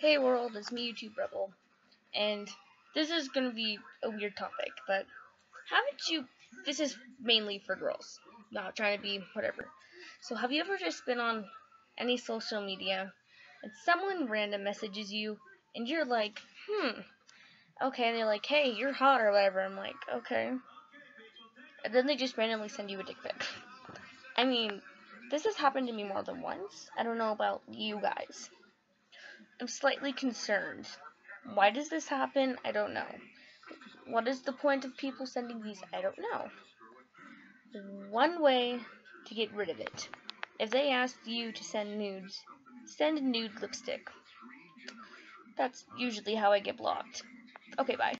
Hey world, it's me, YouTube Rebel, and this is gonna be a weird topic, but haven't you, this is mainly for girls, not trying to be whatever. So have you ever just been on any social media, and someone random messages you, and you're like, hmm, okay, and they're like, hey, you're hot, or whatever, I'm like, okay, and then they just randomly send you a dick pic. I mean, this has happened to me more than once, I don't know about you guys. I'm slightly concerned. Why does this happen? I don't know. What is the point of people sending these? I don't know. One way to get rid of it. If they ask you to send nudes, send nude lipstick. That's usually how I get blocked. Okay, bye.